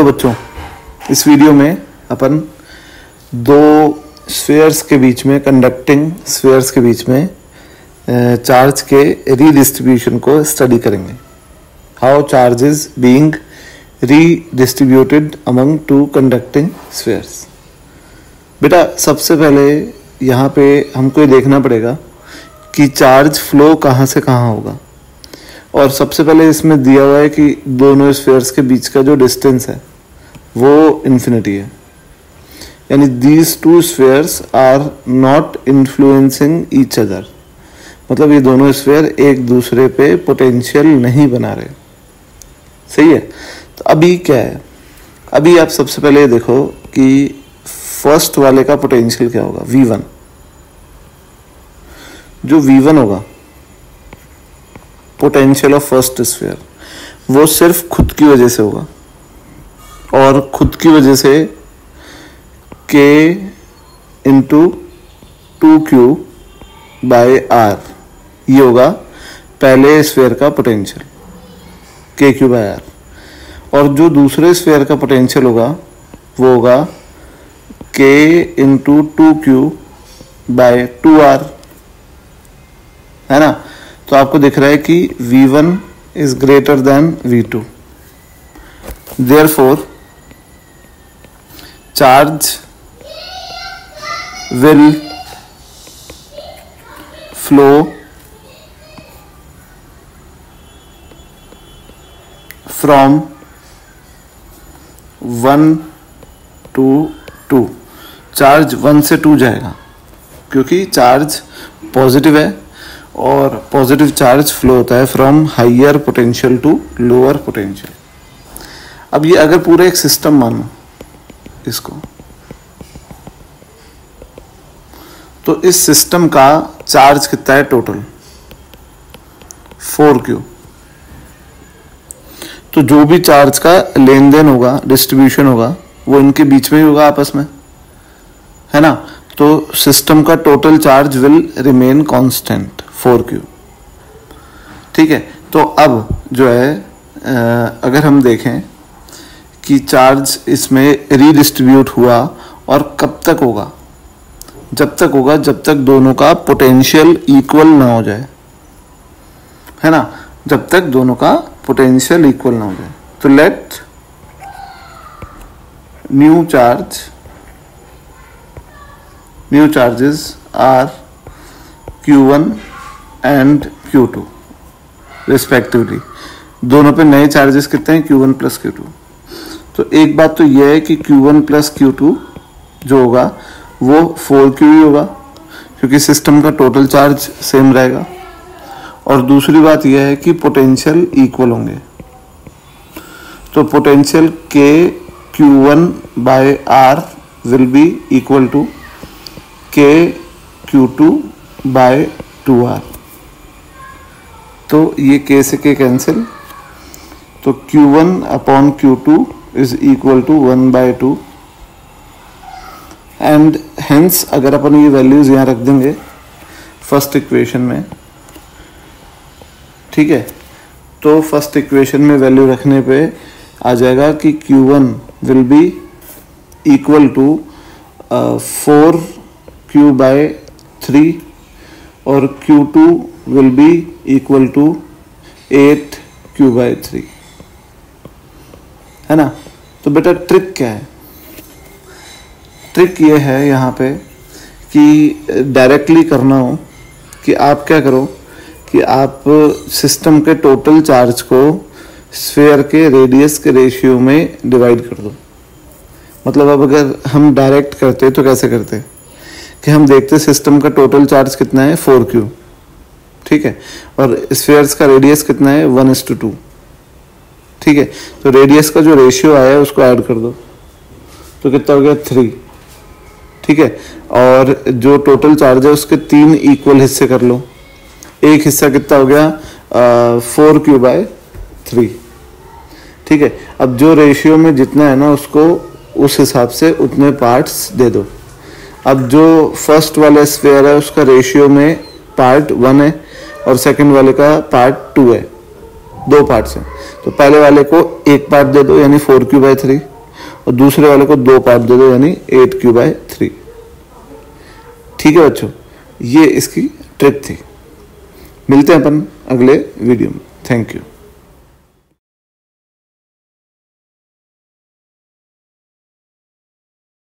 Hello बच्चों, इस video में अपन दो स्फेयर्स के बीच में कंडक्टिंग स्फेयर्स के बीच में चार्ज के रीडिस्ट्रीब्यूशन को स्टडी करेंगे। How charge is being redistributed among two conducting spheres बेटा, सबसे पहले यहाँ पे हमको ये देखना पड़ेगा कि चार्ज फ्लो कहाँ से कहाँ होगा। और सबसे पहले इसमें दिया हुआ है कि दोनों स्फेयर्स के बीच का जो डिस्टेंस है वो इन्फिनिटी है। यानी these two spheres are not influencing each other मतलब ये दोनों स्फेयर एक दूसरे पे पोटेंशियल नहीं बना रहे। सही है? तो अभी क्या है? अभी आप सबसे पहले देखो कि फ़र्स्ट वाले का पोटेंशियल क्या होगा? V1 जो V1 होगा पोटेंशियल ऑफ़ फ़र्स्ट स्फेयर वो सिर्फ़ खुद की वजह से होगा। और खुद की वजह से k into two q by r ये होगा पहले स्फेयर का पोटेंशियल के क्यू बाय आर और जो दूसरे स्फेयर का पोटेंशियल होगा, वो होगा k into two q by two r है ना? तो आपको दिख रहा है कि V1 is greater than V2 therefore charge will flow from one to two charge one से टू जाएगा, क्योंकि चार्ज पॉजिटिव है और पॉजिटिव चार्ज फ्लो होता है from higher potential to lower potential अब ये अगर पूरा एक सिस्टम मानो इसको। तो इस सिस्टम का चार्ज कितना है टोटल फोर क्यू तो जो भी चार्ज का लेन देन होगा डिस्ट्रीब्यूशन होगा, वो इनके बीच में ही होगा आपस में। है ना? तो सिस्टम का total charge will remain constant four Q ठीक है? तो अब जो है अगर हम देखें कि चार्ज इसमें रीडिस्ट्रीब्यूट हुआ और कब तक होगा? जब तक होगा, जब तक दोनों का पोटेंशियल इक्वल ना हो जाए। है ना? जब तक दोनों का पोटेंशियल इक्वल ना हो जाए। तो let new charge new charges are Q1 and Q2 respectively दोनों पे नए चार्जेस कितने हैं? Q1 प्लस क्यू तो एक बात तो यह है कि Q1 वन प्लस क्यू जो होगा, वो फोर क्यू ही होगा, क्योंकि सिस्टम का टोटल चार्ज सेम रहेगा। और दूसरी बात यह है कि पोटेंशियल इक्वल होंगे। तो potential k Q one by R will be equal to k Q two by two R तो ये के से के कैंसिल तो Q1 one upon Q two is equal to one by two and hence अगर अपन ये वैल्यूज़ यहाँ रख देंगे फ़र्स्ट इक्वेशन में, ठीक है? तो फ़र्स्ट इक्वेशन में वैल्यू रखने पे आ जाएगा कि Q1 one will be equal to four Q by three और Q2 two will be equal to eight Q by three है ना? तो बेटा ट्रिक क्या है? ट्रिक ये है यहाँ पे कि डायरेक्टली करना हो कि आप क्या करो कि आप सिस्टम के टोटल चार्ज को स्फेयर के रेडियस के रेशियो में डिवाइड कर दो। मतलब अब अगर हम डायरेक्ट करते तो कैसे करते? कि हम देखते सिस्टम का टोटल चार्ज कितना है? फोर क्यू ठीक है? और स्फेयर्स का रेडियस कितना है? वन इज़ टू टू ठीक है तो रेडियस का जो रेशियो आया है, उसको ऐड कर दो। तो कितना हो गया? थ्री ठीक है, और जो टोटल चार्ज है, उसके तीन इक्वल हिस्से कर लो। एक हिस्सा कितना हो गया? फोर क्यू बाय थ्री ठीक है, अब जो रेशियो में जितना है ना, उसको उस हिसाब से उतने पार्ट्स दे दो। अब जो फ़र्स्ट वाला स्पेयर है, उसका रेशियो में पार्ट वन है, और सेकंड वाले का पार्ट टू है। दो पार्ट हैं। तो पहले वाले को एक पार्ट दे दो, यानी फोर क्यू बाय थ्री और दूसरे वाले को दो पार्ट दे दो, यानी एट क्यू बाय थ्री ठीक है बच्चों? ये इसकी ट्रिक थी। मिलते हैं अपन अगले वीडियो में। Thank you